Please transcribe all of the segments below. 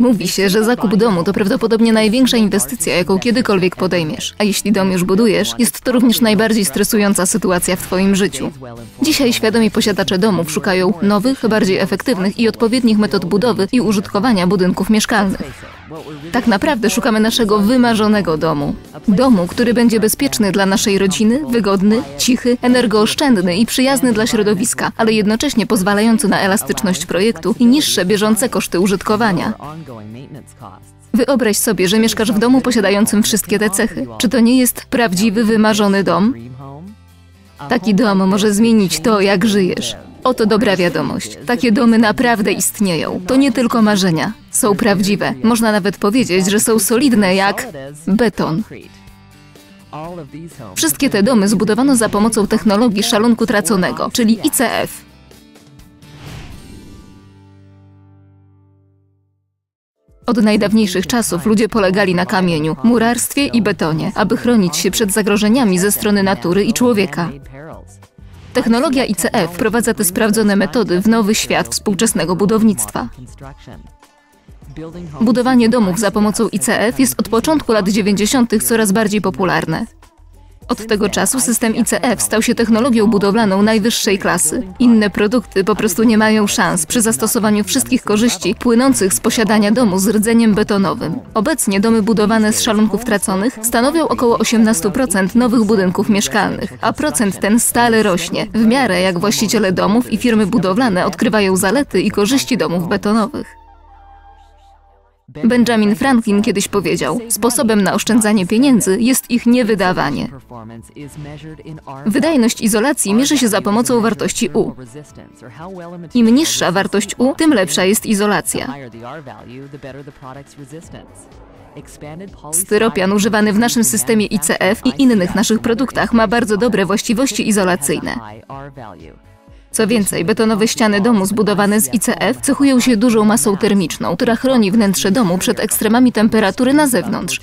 Mówi się, że zakup domu to prawdopodobnie największa inwestycja, jaką kiedykolwiek podejmiesz. A jeśli dom już budujesz, jest to również najbardziej stresująca sytuacja w Twoim życiu. Dzisiaj świadomi posiadacze domów szukają nowych, bardziej efektywnych i odpowiednich metod budowy i użytkowania budynków mieszkalnych. Tak naprawdę szukamy naszego wymarzonego domu. Domu, który będzie bezpieczny dla naszej rodziny, wygodny, cichy, energooszczędny i przyjazny dla środowiska, ale jednocześnie pozwalający na elastyczność projektu i niższe bieżące koszty użytkowania. Wyobraź sobie, że mieszkasz w domu posiadającym wszystkie te cechy. Czy to nie jest prawdziwy, wymarzony dom? Taki dom może zmienić to, jak żyjesz. Oto dobra wiadomość. Takie domy naprawdę istnieją. To nie tylko marzenia. Są prawdziwe. Można nawet powiedzieć, że są solidne jak beton. Wszystkie te domy zbudowano za pomocą technologii szalunku traconego, czyli ICF. Od najdawniejszych czasów ludzie polegali na kamieniu, murarstwie i betonie, aby chronić się przed zagrożeniami ze strony natury i człowieka. Technologia ICF wprowadza te sprawdzone metody w nowy świat współczesnego budownictwa. Budowanie domów za pomocą ICF jest od początku lat 90. coraz bardziej popularne. Od tego czasu system ICF stał się technologią budowlaną najwyższej klasy. Inne produkty po prostu nie mają szans przy zastosowaniu wszystkich korzyści płynących z posiadania domu z rdzeniem betonowym. Obecnie domy budowane z szalunków traconych stanowią około 18% nowych budynków mieszkalnych, a procent ten stale rośnie, w miarę jak właściciele domów i firmy budowlane odkrywają zalety i korzyści domów betonowych. Benjamin Franklin kiedyś powiedział: Sposobem na oszczędzanie pieniędzy jest ich niewydawanie. Wydajność izolacji mierzy się za pomocą wartości U. Im niższa wartość U, tym lepsza jest izolacja. Styropian używany w naszym systemie ICF i innych naszych produktach ma bardzo dobre właściwości izolacyjne. Co więcej, betonowe ściany domu zbudowane z ICF cechują się dużą masą termiczną, która chroni wnętrze domu przed ekstremami temperatury na zewnątrz.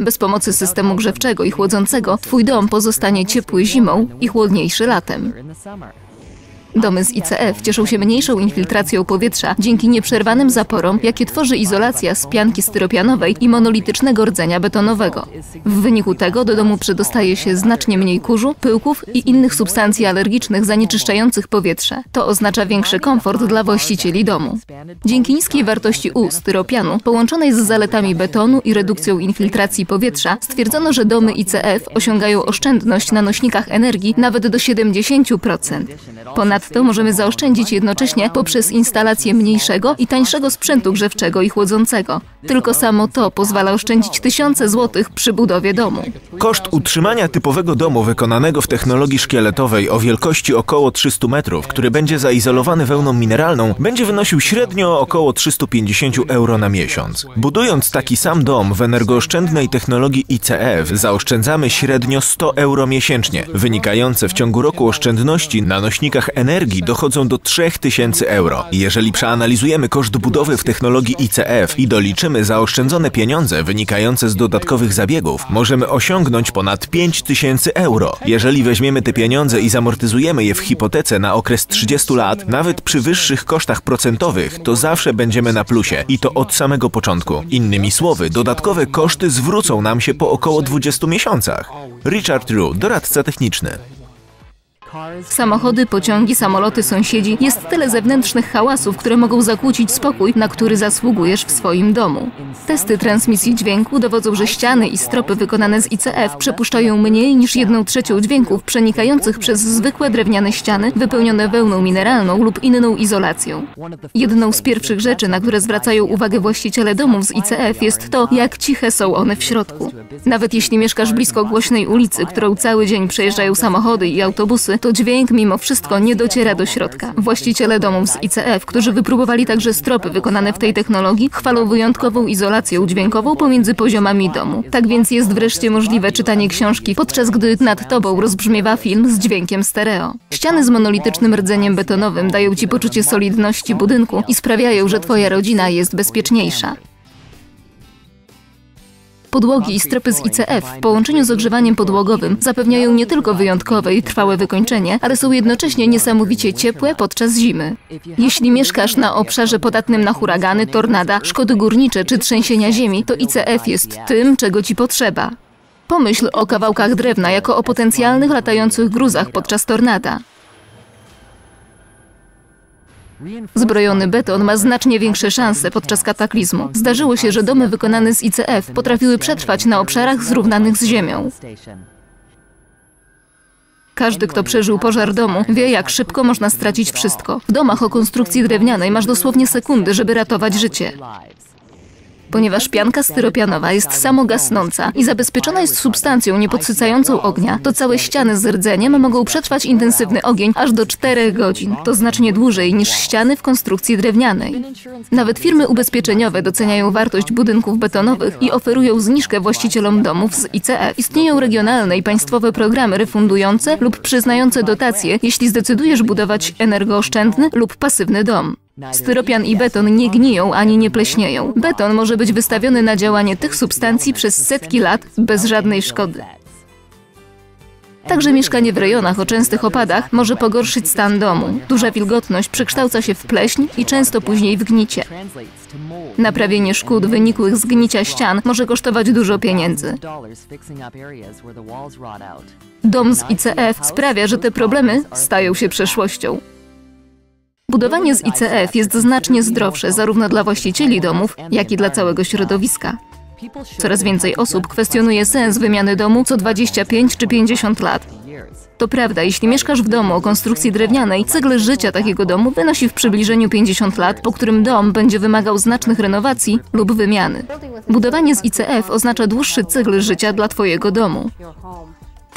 Bez pomocy systemu grzewczego i chłodzącego, Twój dom pozostanie ciepły zimą i chłodniejszy latem. Domy z ICF cieszą się mniejszą infiltracją powietrza dzięki nieprzerwanym zaporom, jakie tworzy izolacja z pianki styropianowej i monolitycznego rdzenia betonowego. W wyniku tego do domu przedostaje się znacznie mniej kurzu, pyłków i innych substancji alergicznych zanieczyszczających powietrze. To oznacza większy komfort dla właścicieli domu. Dzięki niskiej wartości U styropianu, połączonej z zaletami betonu i redukcją infiltracji powietrza, stwierdzono, że domy ICF osiągają oszczędność na nośnikach energii nawet do 70%. Ponadto Ponadto możemy zaoszczędzić jednocześnie poprzez instalację mniejszego i tańszego sprzętu grzewczego i chłodzącego. Tylko samo to pozwala oszczędzić tysiące złotych przy budowie domu. Koszt utrzymania typowego domu wykonanego w technologii szkieletowej o wielkości około 300 metrów, który będzie zaizolowany wełną mineralną, będzie wynosił średnio około 350 euro na miesiąc. Budując taki sam dom w energooszczędnej technologii ICF zaoszczędzamy średnio 100 euro miesięcznie, wynikające w ciągu roku oszczędności na nośnikach energii energii dochodzą do 3000 euro. Jeżeli przeanalizujemy koszt budowy w technologii ICF i doliczymy zaoszczędzone pieniądze wynikające z dodatkowych zabiegów, możemy osiągnąć ponad 5000 euro. Jeżeli weźmiemy te pieniądze i zamortyzujemy je w hipotece na okres 30 lat, nawet przy wyższych kosztach procentowych, to zawsze będziemy na plusie i to od samego początku. Innymi słowy, dodatkowe koszty zwrócą nam się po około 20 miesiącach. Richard Rue, doradca techniczny. Samochody, pociągi, samoloty, sąsiedzi. Jest tyle zewnętrznych hałasów, które mogą zakłócić spokój, na który zasługujesz w swoim domu. Testy transmisji dźwięku dowodzą, że ściany i stropy wykonane z ICF przepuszczają mniej niż jedną trzecią dźwięków przenikających przez zwykłe drewniane ściany wypełnione wełną mineralną lub inną izolacją. Jedną z pierwszych rzeczy, na które zwracają uwagę właściciele domów z ICF jest to, jak ciche są one w środku. Nawet jeśli mieszkasz blisko głośnej ulicy, którą cały dzień przejeżdżają samochody i autobusy, to dźwięk mimo wszystko nie dociera do środka. Właściciele domów z ICF, którzy wypróbowali także stropy wykonane w tej technologii, chwalą wyjątkową izolację dźwiękową pomiędzy poziomami domu. Tak więc jest wreszcie możliwe czytanie książki, podczas gdy nad tobą rozbrzmiewa film z dźwiękiem stereo. Ściany z monolitycznym rdzeniem betonowym dają ci poczucie solidności budynku i sprawiają, że twoja rodzina jest bezpieczniejsza. Podłogi i stropy z ICF w połączeniu z ogrzewaniem podłogowym zapewniają nie tylko wyjątkowe i trwałe wykończenie, ale są jednocześnie niesamowicie ciepłe podczas zimy. Jeśli mieszkasz na obszarze podatnym na huragany, tornada, szkody górnicze czy trzęsienia ziemi, to ICF jest tym, czego ci potrzeba. Pomyśl o kawałkach drewna jako o potencjalnych latających gruzach podczas tornada. Zbrojony beton ma znacznie większe szanse podczas kataklizmu. Zdarzyło się, że domy wykonane z ICF potrafiły przetrwać na obszarach zrównanych z ziemią. Każdy, kto przeżył pożar domu, wie, jak szybko można stracić wszystko. W domach o konstrukcji drewnianej masz dosłownie sekundy, żeby ratować życie. Ponieważ pianka styropianowa jest samogasnąca i zabezpieczona jest substancją niepodsycającą ognia, to całe ściany z rdzeniem mogą przetrwać intensywny ogień aż do 4 godzin. To znacznie dłużej niż ściany w konstrukcji drewnianej. Nawet firmy ubezpieczeniowe doceniają wartość budynków betonowych i oferują zniżkę właścicielom domów z ICF. Istnieją regionalne i państwowe programy refundujące lub przyznające dotacje, jeśli zdecydujesz budować energooszczędny lub pasywny dom. Styropian i beton nie gniją ani nie pleśnieją. Beton może być wystawiony na działanie tych substancji przez setki lat bez żadnej szkody. Także mieszkanie w rejonach o częstych opadach może pogorszyć stan domu. Duża wilgotność przekształca się w pleśń i często później w gnicie. Naprawienie szkód wynikłych z gnicia ścian może kosztować dużo pieniędzy. Dom z ICF sprawia, że te problemy stają się przeszłością. Budowanie z ICF jest znacznie zdrowsze zarówno dla właścicieli domów, jak i dla całego środowiska. Coraz więcej osób kwestionuje sens wymiany domu co 25 czy 50 lat. To prawda, jeśli mieszkasz w domu o konstrukcji drewnianej, cykl życia takiego domu wynosi w przybliżeniu 50 lat, po którym dom będzie wymagał znacznych renowacji lub wymiany. Budowanie z ICF oznacza dłuższy cykl życia dla Twojego domu.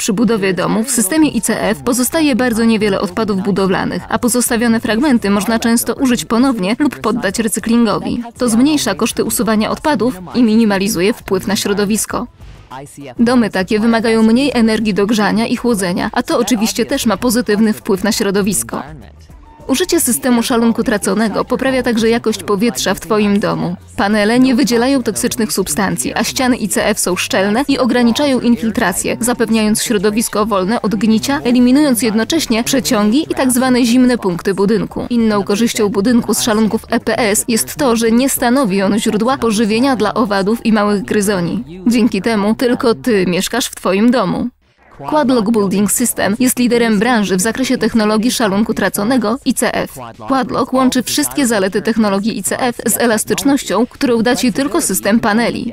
Przy budowie domu w systemie ICF pozostaje bardzo niewiele odpadów budowlanych, a pozostawione fragmenty można często użyć ponownie lub poddać recyklingowi. To zmniejsza koszty usuwania odpadów i minimalizuje wpływ na środowisko. Domy takie wymagają mniej energii do grzania i chłodzenia, a to oczywiście też ma pozytywny wpływ na środowisko. Użycie systemu szalunku traconego poprawia także jakość powietrza w Twoim domu. Panele nie wydzielają toksycznych substancji, a ściany ICF są szczelne i ograniczają infiltrację, zapewniając środowisko wolne od gnicia, eliminując jednocześnie przeciągi i tzw. Tak zimne punkty budynku. Inną korzyścią budynku z szalunków EPS jest to, że nie stanowi on źródła pożywienia dla owadów i małych gryzoni. Dzięki temu tylko Ty mieszkasz w Twoim domu. Quadlock Building System jest liderem branży w zakresie technologii szalunku traconego ICF. Quadlock łączy wszystkie zalety technologii ICF z elastycznością, którą da Ci tylko system paneli.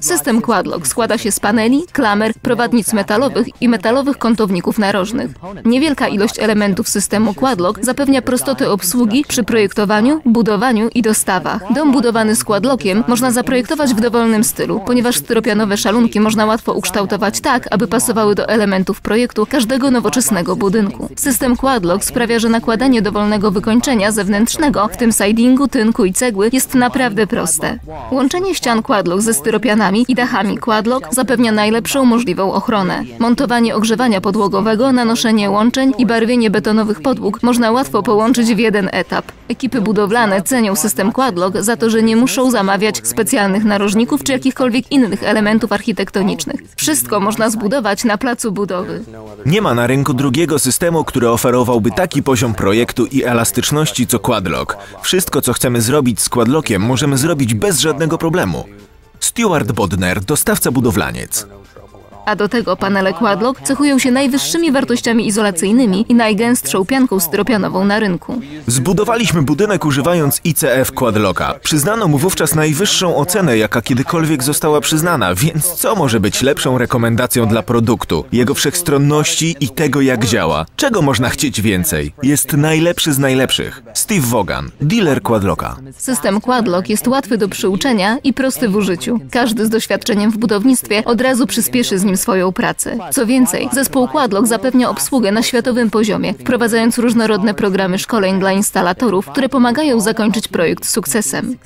System Quadlock składa się z paneli, klamer, prowadnic metalowych i metalowych kątowników narożnych. Niewielka ilość elementów systemu Quadlock zapewnia prostotę obsługi przy projektowaniu, budowaniu i dostawach. Dom budowany z Quadlockiem można zaprojektować w dowolnym stylu, ponieważ styropianowe szalunki można łatwo ukształtować tak, aby pasowały do elementów projektu każdego nowoczesnego budynku. System Quadlock sprawia, że nakładanie dowolnego wykończenia zewnętrznego, w tym sidingu, tynku i cegły, jest naprawdę proste. Łączenie ścian Quadlock ze styropianami i dachami Quadlock zapewnia najlepszą możliwą ochronę. Montowanie ogrzewania podłogowego, nanoszenie łączeń i barwienie betonowych podłóg można łatwo połączyć w jeden etap. Ekipy budowlane cenią system Quadlock za to, że nie muszą zamawiać specjalnych narożników czy jakichkolwiek innych elementów architektonicznych. Wszystko można zbudować na placu budowy. Nie ma na rynku drugiego systemu, który oferowałby taki poziom projektu i elastyczności co Quadlock. Wszystko, co chcemy zrobić z Quadlockiem, możemy zrobić bez żadnego problemu. Stuart Bodner, dostawca budowlaniec. A do tego panele Quadlock cechują się najwyższymi wartościami izolacyjnymi i najgęstszą pianką styropianową na rynku. Zbudowaliśmy budynek używając ICF Quadlocka. Przyznano mu wówczas najwyższą ocenę, jaka kiedykolwiek została przyznana, więc co może być lepszą rekomendacją dla produktu, jego wszechstronności i tego, jak działa? Czego można chcieć więcej? Jest najlepszy z najlepszych. Steve Vaughan, dealer Quadlocka. System Quadlock jest łatwy do przyuczenia i prosty w użyciu. Każdy z doświadczeniem w budownictwie od razu przyspieszy z nim swoją pracę. Co więcej, zespół Quadlock zapewnia obsługę na światowym poziomie, wprowadzając różnorodne programy szkoleń dla instalatorów, które pomagają zakończyć projekt sukcesem.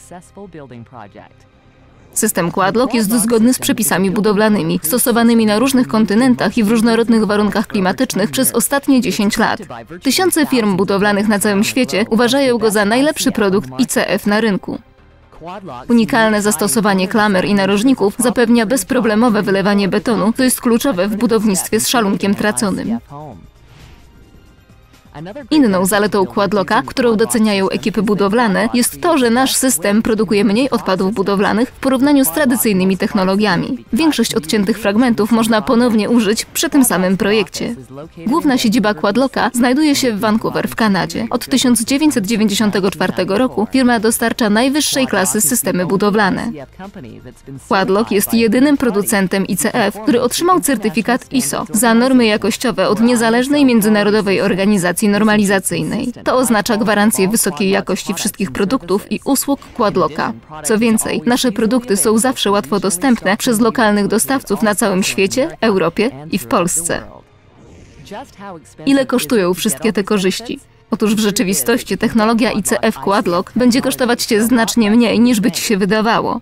System Quadlock jest zgodny z przepisami budowlanymi, stosowanymi na różnych kontynentach i w różnorodnych warunkach klimatycznych przez ostatnie 10 lat. Tysiące firm budowlanych na całym świecie uważają go za najlepszy produkt ICF na rynku. Unikalne zastosowanie klamer i narożników zapewnia bezproblemowe wylewanie betonu, co jest kluczowe w budownictwie z szalunkiem traconym. Inną zaletą Quadlocka, którą doceniają ekipy budowlane, jest to, że nasz system produkuje mniej odpadów budowlanych w porównaniu z tradycyjnymi technologiami. Większość odciętych fragmentów można ponownie użyć przy tym samym projekcie. Główna siedziba Quadlocka znajduje się w Vancouver w Kanadzie. Od 1994 roku firma dostarcza najwyższej klasy systemy budowlane. Quadlock jest jedynym producentem ICF, który otrzymał certyfikat ISO za normy jakościowe od niezależnej międzynarodowej organizacji normalizacyjnej. To oznacza gwarancję wysokiej jakości wszystkich produktów i usług Quadlocka. Co więcej, nasze produkty są zawsze łatwo dostępne przez lokalnych dostawców na całym świecie, Europie i w Polsce. Ile kosztują wszystkie te korzyści? Otóż w rzeczywistości technologia ICF Quadlock będzie kosztować Cię znacznie mniej niż by Ci się wydawało.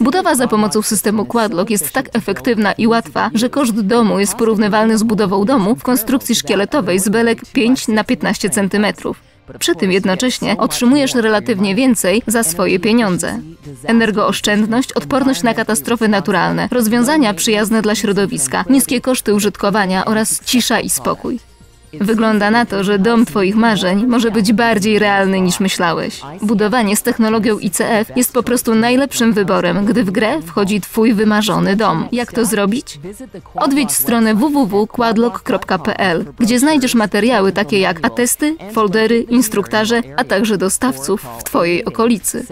Budowa za pomocą systemu Quadlock jest tak efektywna i łatwa, że koszt domu jest porównywalny z budową domu w konstrukcji szkieletowej z belek 5 na 15 cm. Przy tym jednocześnie otrzymujesz relatywnie więcej za swoje pieniądze. Energooszczędność, odporność na katastrofy naturalne, rozwiązania przyjazne dla środowiska, niskie koszty użytkowania oraz cisza i spokój. Wygląda na to, że dom Twoich marzeń może być bardziej realny niż myślałeś. Budowanie z technologią ICF jest po prostu najlepszym wyborem, gdy w grę wchodzi Twój wymarzony dom. Jak to zrobić? Odwiedź stronę www.quadlock.pl, gdzie znajdziesz materiały takie jak atesty, foldery, instruktarze, a także dostawców w Twojej okolicy.